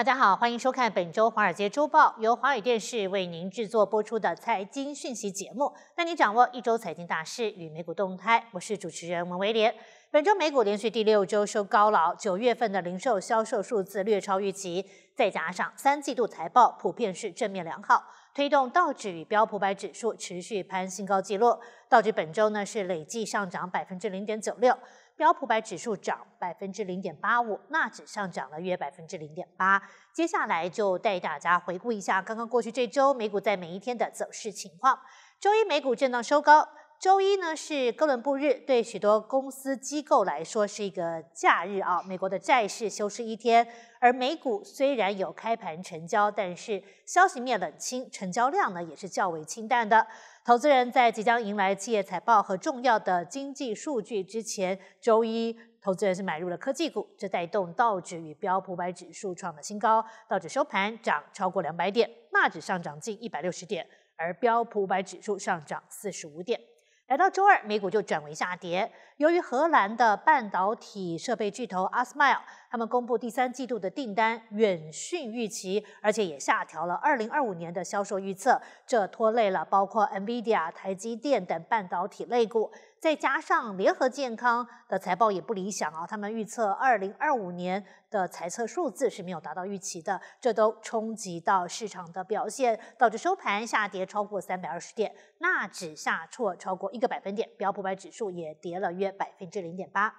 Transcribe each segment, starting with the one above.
大家好，欢迎收看本周《华尔街周报》，由华语电视为您制作播出的财经讯息节目，带你掌握一周财经大事与美股动态。我是主持人文威廉。本周美股连续第六周收高了，九月份的零售销售数字略超预期，再加上三季度财报普遍是正面良好，推动道指与标普百指数持续攀新高纪录。道指本周呢是累计上涨百分之零点九六。标普百指数涨百分之零点八五，纳指上涨了约百分之零点八。接下来就带大家回顾一下刚刚过去这周美股在每一天的走势情况。周一美股震荡收高。周一呢是哥伦布日，对许多公司机构来说是一个假日啊。美国的债市休市一天，而美股虽然有开盘成交，但是消息面冷清，成交量呢也是较为清淡的。投资人在即将迎来企业财报和重要的经济数据之前，周一投资人是买入了科技股，这带动道指与标普百指数创了新高，道指收盘涨超过两百点，纳指上涨近一百六十点，而标普百指数上涨四十五点。来到周二，美股就转为下跌。由于荷兰的半导体设备巨头 ASML，他们公布第三季度的订单远逊预期，而且也下调了二零二五年的销售预测，这拖累了包括 NVIDIA、台积电等半导体类股。再加上联合健康的财报也不理想啊，他们预测二零二五年的财测数字是没有达到预期的，这都冲击到市场的表现，导致收盘下跌超过三百二十点，纳指下挫超过一个百分点，标普百指数也跌了约百分之零点八。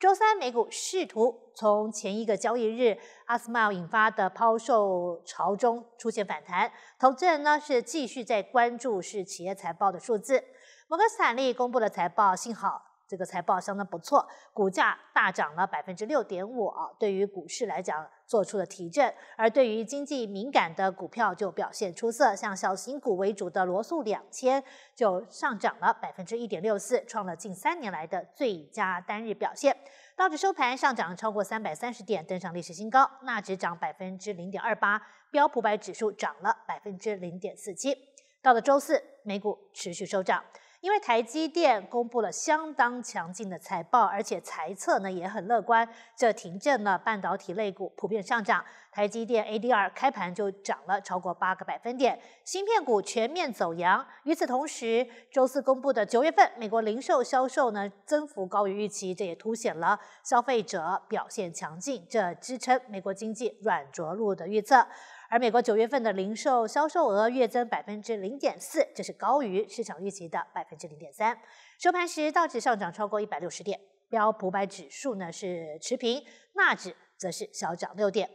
周三美股试图从前一个交易日阿斯麦引发的抛售潮中出现反弹，投资人呢是继续在关注是企业财报的数字。摩根斯坦利公布了财报，幸好这个财报相当不错，股价大涨了百分之六点五啊，对于股市来讲做出了提振。而对于经济敏感的股票就表现出色，像小型股为主的罗素两千就上涨了百分之一点六四，创了近三年来的最佳单日表现。道指收盘上涨超过三百三十点，登上历史新高，纳指涨百分之零点二八，标普百指数涨了百分之零点四七。到了周四，美股持续收涨。因为台积电公布了相当强劲的财报，而且财测呢也很乐观，这停振了半导体类股普遍上涨。台积电 ADR 开盘就涨了超过八个百分点，芯片股全面走阳。与此同时，周四公布的九月份美国零售销售呢增幅高于预期，这也凸显了消费者表现强劲，这支撑美国经济软着陆的预测。而美国九月份的零售销售额月增百分之零点四，这是高于市场预期的百分之零点三。收盘时，道指上涨超过一百六十点，标普百指数呢是持平，纳指则是小涨六点。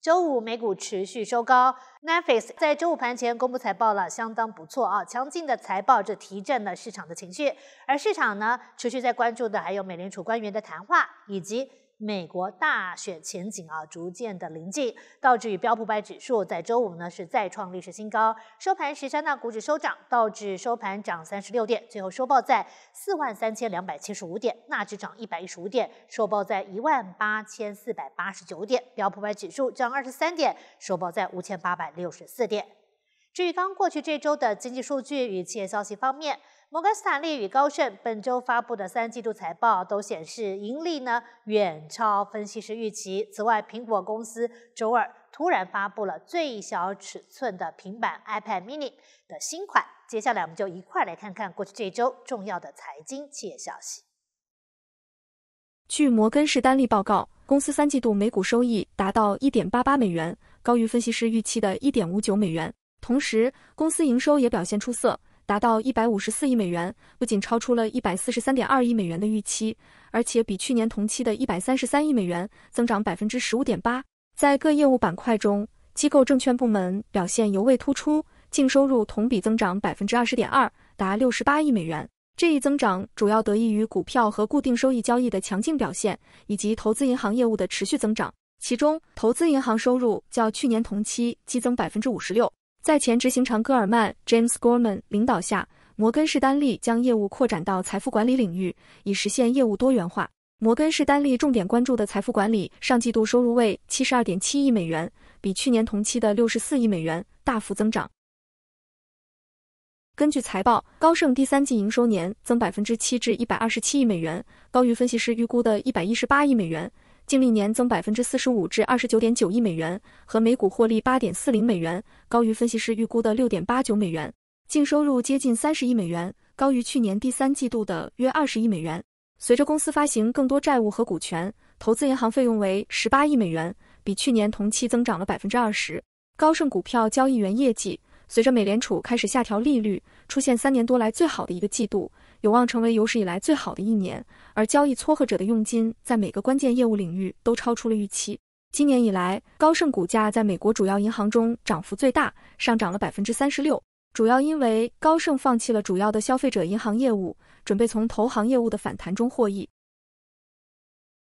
周五美股持续收高，Netflix 在周五盘前公布财报了，相当不错啊，强劲的财报这提振了市场的情绪，而市场呢持续在关注的还有美联储官员的谈话以及。美国大选前景啊，逐渐的临近，道指与标普百指数在周五呢是再创历史新高，收盘时三大股指收涨，道指收盘涨三十六点，最后收报在四万三千两百七十五点，纳指涨一百一十五点，收报在一万八千四百八十九点，标普百指数涨二十三点，收报在五千八百六十四点。至于刚过去这周的经济数据与企业消息方面。摩根斯坦利与高盛本周发布的三季度财报都显示，盈利呢远超分析师预期。此外，苹果公司周二突然发布了最小尺寸的平板 iPad mini 的新款。接下来，我们就一块来看看过去这周重要的财经企业消息。据摩根士丹利报告，公司三季度每股收益达到一点八八美元，高于分析师预期的一点五九美元。同时，公司营收也表现出色。达到一百五十四亿美元，不仅超出了一百四十三点二亿美元的预期，而且比去年同期的一百三十三亿美元增长百分之十五点八。在各业务板块中，机构证券部门表现尤为突出，净收入同比增长百分之二十点二，达六十八亿美元。这一增长主要得益于股票和固定收益交易的强劲表现，以及投资银行业务的持续增长。其中，投资银行收入较去年同期激增百分之五十六。在前执行长戈尔曼 James Gorman 领导下，摩根士丹利将业务扩展到财富管理领域，以实现业务多元化。摩根士丹利重点关注的财富管理上季度收入为七十二点七亿美元，比去年同期的六十四亿美元大幅增长。根据财报，高盛第三季营收年增百分之七至一百二十七亿美元，高于分析师预估的一百一十八亿美元。净利年增百分之四十五至二十九点九亿美元，和每股获利八点四零美元，高于分析师预估的六点八九美元。净收入接近三十亿美元，高于去年第三季度的约二十亿美元。随着公司发行更多债务和股权，投资银行费用为十八亿美元，比去年同期增长了百分之二十。高盛股票交易员业绩随着美联储开始下调利率，出现三年多来最好的一个季度，有望成为有史以来最好的一年。而交易撮合者的佣金在每个关键业务领域都超出了预期。今年以来，高盛股价在美国主要银行中涨幅最大，上涨了百分之三十六，主要因为高盛放弃了主要的消费者银行业务，准备从投行业务的反弹中获益。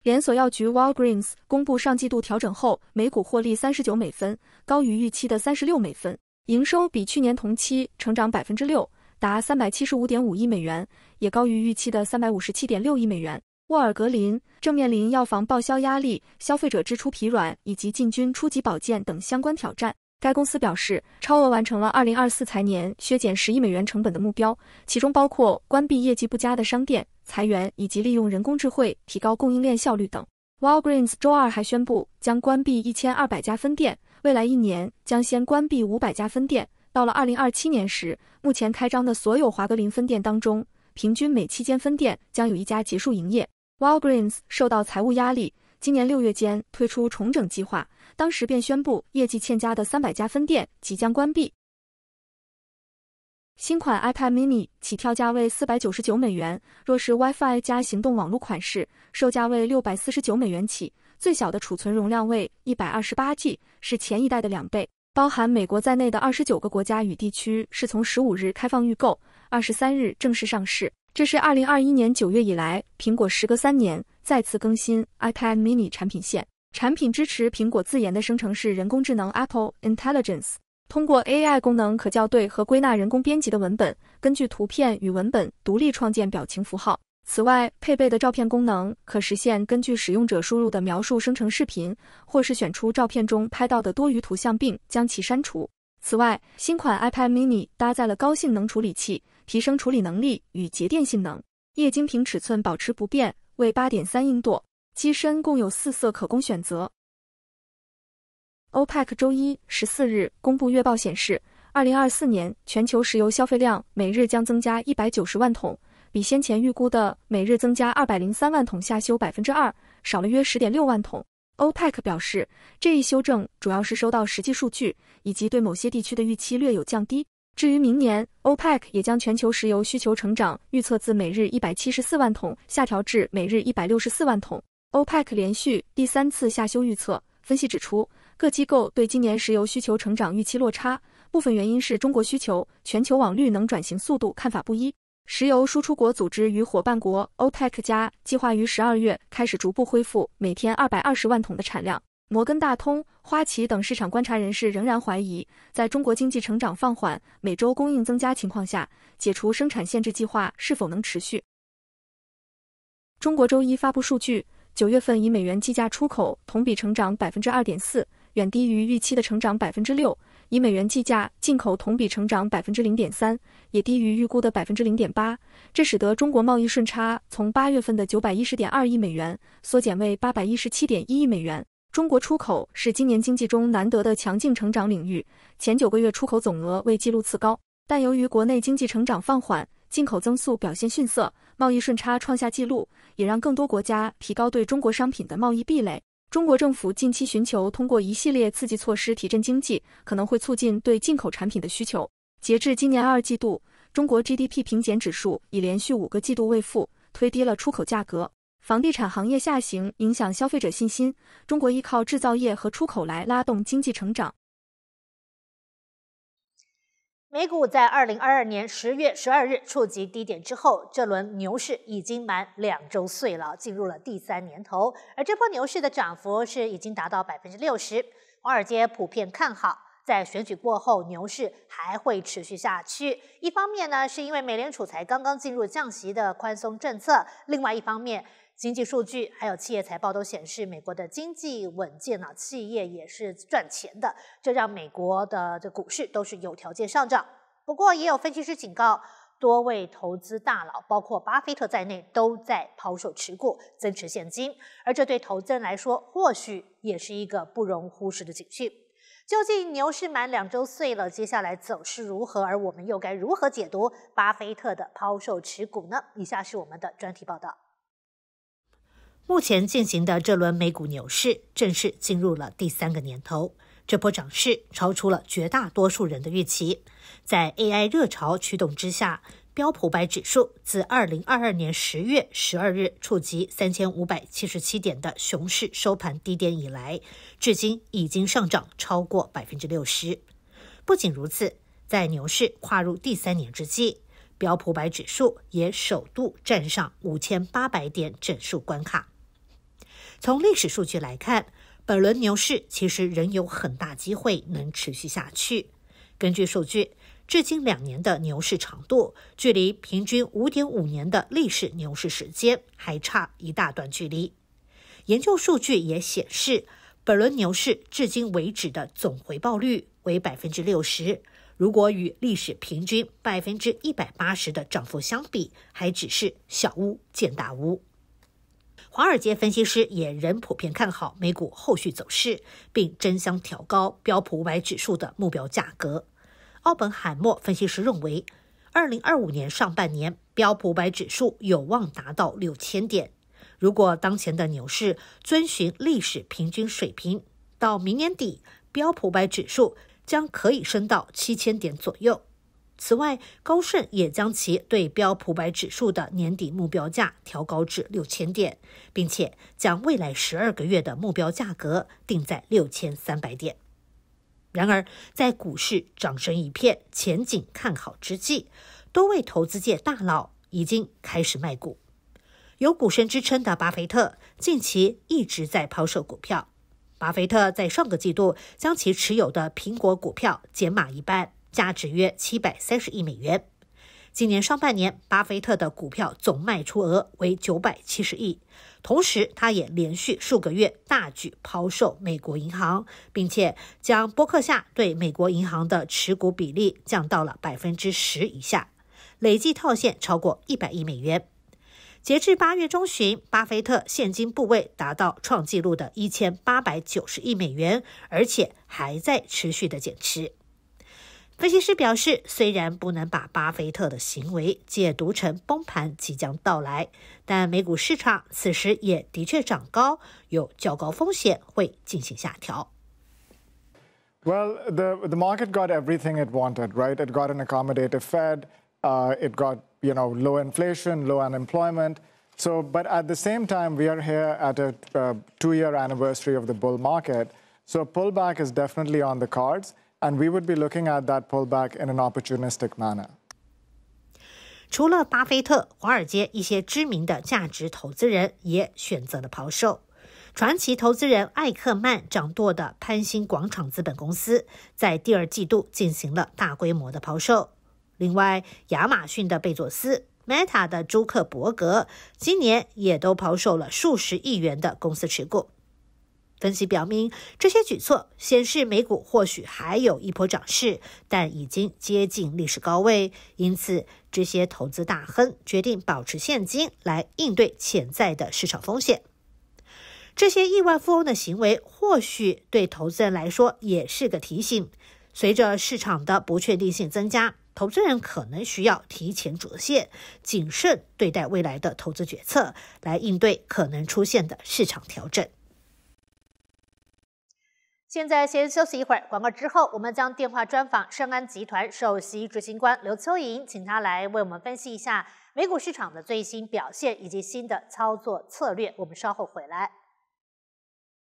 连锁药局 Walgreens 公布上季度调整后每股获利三十九美分，高于预期的三十六美分，营收比去年同期成长百分之六，达三百七十五点五亿美元，也高于预期的三百五十七点六亿美元。沃尔格林正面临药房报销压力、消费者支出疲软以及进军初级保健等相关挑战。该公司表示，超额完成了二零二四财年削减十亿美元成本的目标，其中包括关闭业绩不佳的商店。裁员以及利用人工智慧提高供应链效率等。Walgreens 周二还宣布将关闭一千二百家分店，未来一年将先关闭五百家分店。到了二零二七年时，目前开张的所有华格林分店当中，平均每七间分店将有一家结束营业。Walgreens 受到财务压力，今年六月间推出重整计划，当时便宣布业绩欠佳的三百家分店即将关闭。新款 iPad mini 起跳价为四百九十九美元，若是 WiFi 加行动网络款式，售价为六百四十九美元起。最小的储存容量为一百二十八 G，是前一代的两倍。包含美国在内的二十九个国家与地区是从十五日开放预购，二十三日正式上市。这是二零二一年九月以来，苹果时隔三年再次更新 iPad mini 产品线。产品支持苹果自研的生成式人工智能 Apple Intelligence。通过 AI 功能，可校对和归纳人工编辑的文本，根据图片与文本独立创建表情符号。此外，配备的照片功能可实现根据使用者输入的描述生成视频，或是选出照片中拍到的多余图像并将其删除。此外，新款 iPad mini 搭载了高性能处理器，提升处理能力与节电性能。液晶屏尺寸保持不变，为8.3英度，机身共有四色可供选择。OPEC 周一十四日公布月报显示，二零二四年全球石油消费量每日将增加一百九十万桶，比先前预估的每日增加二百零三万桶下修百分之二，少了约十点六万桶。OPEC 表示，这一修正主要是收到实际数据以及对某些地区的预期略有降低。至于明年，OPEC 也将全球石油需求成长预测自每日一百七十四万桶下调至每日一百六十四万桶。OPEC 连续第三次下修预测，分析指出。各机构对今年石油需求成长预期落差，部分原因是中国需求、全球网绿能转型速度看法不一。石油输出国组织与伙伴国 OPEC 加计划于十二月开始逐步恢复每天二百二十万桶的产量。摩根大通、花旗等市场观察人士仍然怀疑，在中国经济成长放缓、每周供应增加情况下，解除生产限制计划是否能持续。中国周一发布数据，九月份以美元计价出口同比成长百分之二点四。远低于预期的成长百分之六，以美元计价，进口同比成长百分之零点三，也低于预估的百分之零点八。这使得中国贸易顺差从八月份的九百一十点二亿美元缩减为八百一十七点一亿美元。中国出口是今年经济中难得的强劲成长领域，前九个月出口总额为纪录次高，但由于国内经济成长放缓，进口增速表现逊色，贸易顺差创下纪录，也让更多国家提高对中国商品的贸易壁垒。中国政府近期寻求通过一系列刺激措施提振经济，可能会促进对进口产品的需求。截至今年二季度，中国 GDP 平减指数已连续五个季度未负，推低了出口价格。房地产行业下行影响消费者信心，中国依靠制造业和出口来拉动经济成长。美股在二零二二年十月十二日触及低点之后，这轮牛市已经满两周岁了，进入了第三年头。而这波牛市的涨幅是已经达到百分之六十。华尔街普遍看好，在选举过后，牛市还会持续下去。一方面呢，是因为美联储才刚刚进入降息的宽松政策；另外一方面，经济数据还有企业财报都显示，美国的经济稳健啊，企业也是赚钱的，这让美国的这股市都是有条件上涨。不过，也有分析师警告，多位投资大佬，包括巴菲特在内，都在抛售持股，增持现金。而这对投资人来说，或许也是一个不容忽视的警讯。究竟牛市满两周岁了，接下来走势如何？而我们又该如何解读巴菲特的抛售持股呢？以下是我们的专题报道。目前进行的这轮美股牛市正式进入了第三个年头，这波涨势超出了绝大多数人的预期。在 AI 热潮驱动之下，标普百指数自2022年10月12日触及3577点的熊市收盘低点以来，至今已经上涨超过百分之六十。不仅如此，在牛市跨入第三年之际，标普百指数也首度站上5800点整数关卡。从历史数据来看，本轮牛市其实仍有很大机会能持续下去。根据数据，至今两年的牛市长度，距离平均五点五年的历史牛市时间还差一大段距离。研究数据也显示，本轮牛市至今为止的总回报率为百分之六十，如果与历史平均百分之一百八十的涨幅相比，还只是小巫见大巫。华尔街分析师也仍普遍看好美股后续走势，并争相调高标普五百指数的目标价格。奥本海默分析师认为，二零二五年上半年标普五百指数有望达到六千点。如果当前的牛市遵循历史平均水平，到明年底标普五百指数将可以升到七千点左右。此外，高盛也将其对标普百指数的年底目标价调高至六千点，并且将未来十二个月的目标价格定在六千三百点。然而，在股市涨声一片、前景看好之际，多位投资界大佬已经开始卖股。有股神之称的巴菲特近期一直在抛售股票。巴菲特在上个季度将其持有的苹果股票减码一半。价值约七百三十亿美元。今年上半年，巴菲特的股票总卖出额为九百七十亿。同时，他也连续数个月大举抛售美国银行，并且将波克夏对美国银行的持股比例降到了百分之十以下，累计套现超过一百亿美元。截至八月中旬，巴菲特现金部位达到创纪录的一千八百九十亿美元，而且还在持续的减持。分析师表示，虽然不能把巴菲特的行为解读成崩盘即将到来，但美股市场此时也的确涨高，有较高风险会进行下调。Well, the the market got everything it wanted, right? It got an accommodative Fed. Uh, it got you know low inflation, low unemployment. So, but at the same time, we are here at a uh, two-year anniversary of the bull market. So, pullback is definitely on the cards. And we would be looking at that pullback in an opportunistic manner. 除了巴菲特，华尔街一些知名的价值投资人也选择了抛售。传奇投资人艾克曼掌舵的潘兴广场资本公司在第二季度进行了大规模的抛售。另外，亚马逊的贝佐斯、Meta 的朱克伯格今年也都抛售了数十亿元的公司持股。分析表明，这些举措显示美股或许还有一波涨势，但已经接近历史高位。因此，这些投资大亨决定保持现金来应对潜在的市场风险。这些亿万富翁的行为或许对投资人来说也是个提醒：随着市场的不确定性增加，投资人可能需要提前着线，谨慎对待未来的投资决策，来应对可能出现的市场调整。现在先休息一会儿，广告之后，我们将电话专访盛安集团首席执行官刘秋莹，请他来为我们分析一下美股市场的最新表现以及新的操作策略。我们稍后回来。